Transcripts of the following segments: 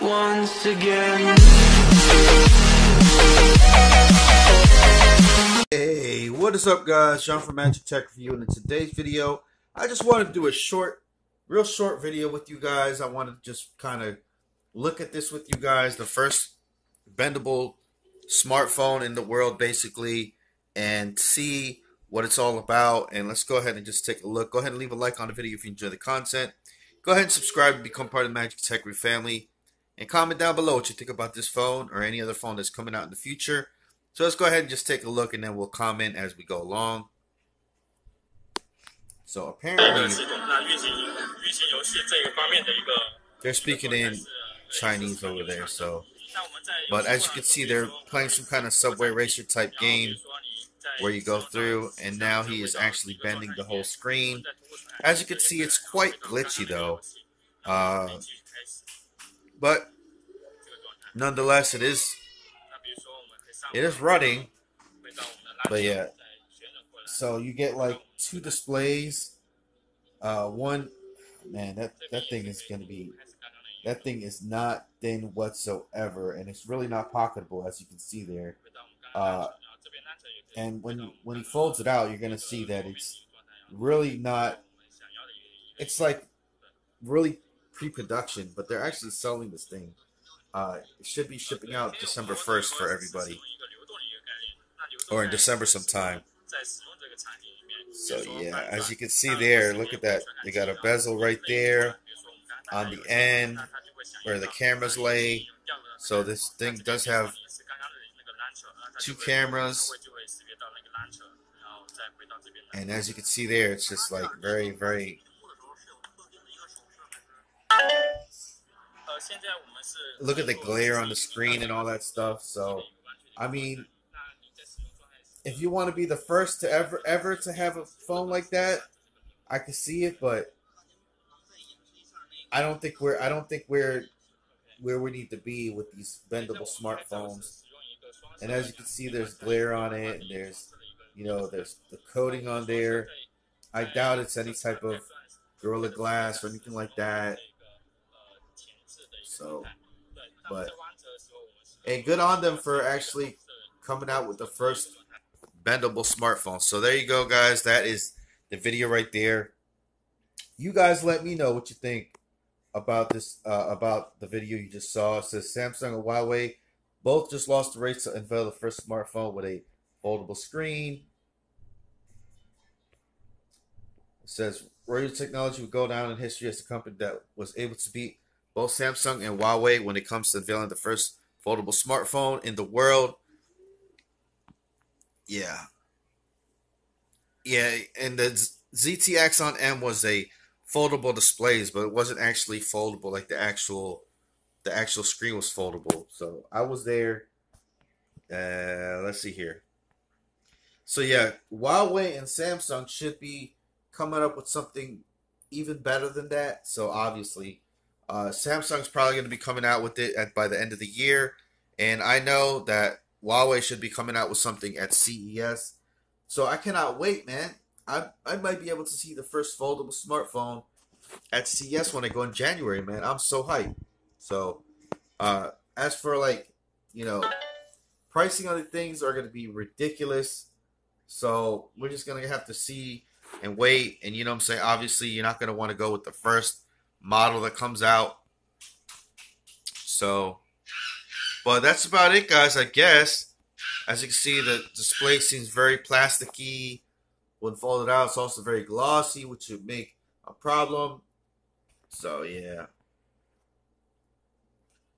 once again. Hey, what is up guys? John from Magic Tech Review and in today's video, I just wanted to do a short, real short video with you guys. I wanted to just kind of look at this with you guys. The first bendable smartphone in the world basically and see what it's all about. And let's go ahead and just take a look. Go ahead and leave a like on the video if you enjoy the content. Go ahead and subscribe and become part of the Magic Tech family. And comment down below what you think about this phone or any other phone that's coming out in the future. So let's go ahead and just take a look and then we'll comment as we go along. So apparently they're speaking in Chinese over there. So, but as you can see, they're playing some kind of subway racer type game where you go through, and now he is actually bending the whole screen. As you can see, it's quite glitchy though, uh, but nonetheless, it is it is running. But yeah, so you get like two displays. Uh, one, man, that that thing is gonna be that thing is not thin whatsoever, and it's really not pocketable, as you can see there. Uh, and when when he folds it out, you're gonna see that it's really not. It's like really pre-production, but they're actually selling this thing. Uh, it should be shipping out December 1st for everybody, or in December sometime. So yeah, as you can see there, look at that. They got a bezel right there on the end where the cameras lay. So this thing does have two cameras. And as you can see there, it's just like very, very. Look at the glare on the screen and all that stuff. So, I mean, if you want to be the first to ever, ever to have a phone like that, I can see it, but I don't think we're, I don't think we're where we need to be with these bendable smartphones. And as you can see, there's glare on it, and there's you know, there's the coating on there. I doubt it's any type of Gorilla Glass or anything like that. So, but hey, good on them for actually coming out with the first bendable smartphone. So there you go, guys. That is the video right there. You guys, let me know what you think about this uh, about the video you just saw. It says Samsung and Huawei both just lost the race to unveil the first smartphone with a foldable screen. It says Royole Technology will go down in history as the company that was able to beat both Samsung and Huawei when it comes to unveiling the first foldable smartphone in the world. Yeah. Yeah, and the ZTE Axon M was a foldable displays, but it wasn't actually foldable like the actual the actual screen was foldable. So I was there. Uh, let's see here. So yeah, Huawei and Samsung should be coming up with something even better than that. So obviously, uh, Samsung's probably going to be coming out with it at, by the end of the year, and I know that Huawei should be coming out with something at CES. So I cannot wait, man. I I might be able to see the first foldable smartphone at CES when I go in January, man. I'm so hyped. So, uh, as for like, you know, pricing on the things are going to be ridiculous. So we're just gonna have to see and wait. And you know what I'm saying? Obviously, you're not gonna want to go with the first model that comes out. So, but that's about it, guys. I guess. As you can see, the display seems very plasticky. When folded out, it's also very glossy, which would make a problem. So yeah.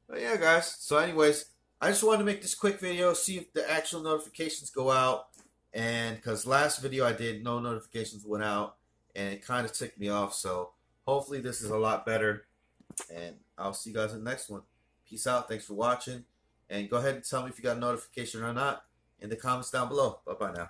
But yeah, guys. So, anyways, I just wanted to make this quick video, see if the actual notifications go out and because last video I did no notifications went out and it kind of ticked me off so hopefully this is a lot better and I'll see you guys in the next one. Peace out. Thanks for watching and go ahead and tell me if you got a notification or not in the comments down below. Bye bye now